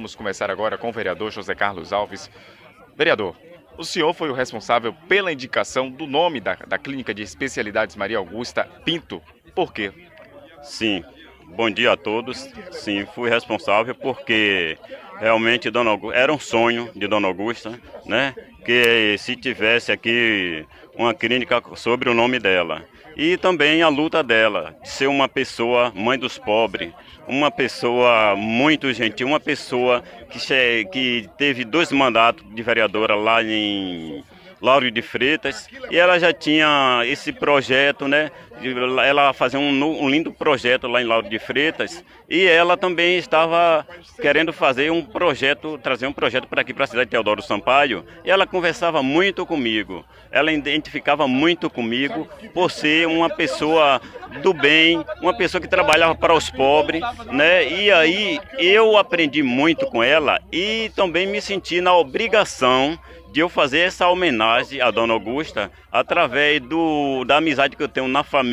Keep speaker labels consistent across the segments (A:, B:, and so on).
A: Vamos começar agora com o vereador José Carlos Alves. Vereador, o senhor foi o responsável pela indicação do nome da, da Clínica de Especialidades Maria Augusta Pinto. Por quê?
B: Sim, bom dia a todos. Sim, fui responsável porque realmente Dona Augusta, era um sonho de Dona Augusta, né? Que se tivesse aqui uma clínica sobre o nome dela. E também a luta dela, de ser uma pessoa mãe dos pobres, uma pessoa muito gentil, uma pessoa que, que teve dois mandatos de vereadora lá em Lauro de Freitas, e ela já tinha esse projeto, né? Ela fazia um, um, lindo projeto lá em Lauro de Freitas, e ela também estava querendo fazer um projeto, trazer um projeto para aqui, para a cidade de Teodoro Sampaio, e ela conversava muito comigo, ela identificava muito comigo por ser uma pessoa do bem, uma pessoa que trabalhava para os pobres, né? E aí eu aprendi muito com ela e também me senti na obrigação de eu fazer essa homenagem à Dona Augusta através do, da amizade que eu tenho na família,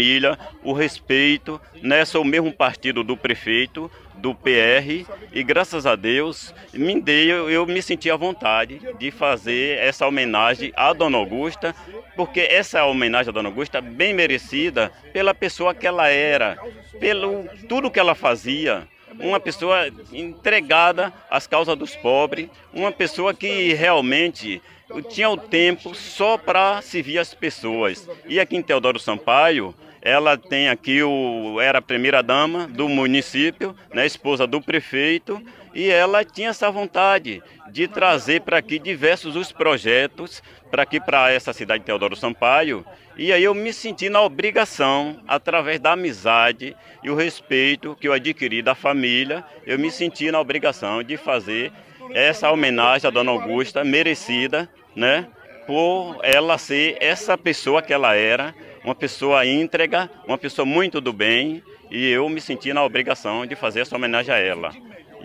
B: o respeito, né? Sou o mesmo partido do prefeito, do PR, e graças a Deus me deu, eu me senti à vontade de fazer essa homenagem à Dona Augusta, porque essa homenagem à Dona Augusta é bem merecida pela pessoa que ela era, pelo tudo que ela fazia uma pessoa entregada às causas dos pobres, uma pessoa que realmente tinha o tempo só para servir as pessoas. E aqui em Teodoro Sampaio, ela tem aqui o era a primeira dama do município, né, esposa do prefeito, e ela tinha essa vontade de trazer para aqui diversos os projetos para aqui para essa cidade de Teodoro Sampaio. E aí eu me senti na obrigação, através da amizade e o respeito que eu adquiri da família, eu me senti na obrigação de fazer essa homenagem à Dona Augusta, merecida, né? Por ela ser essa pessoa que ela era, uma pessoa íntegra, uma pessoa muito do bem, e eu me senti na obrigação de fazer essa homenagem a ela.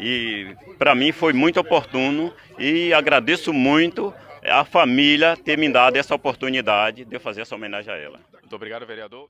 B: E para mim foi muito oportuno e agradeço muito a família ter me dado essa oportunidade de eu fazer essa homenagem a ela.
A: Muito obrigado, vereador.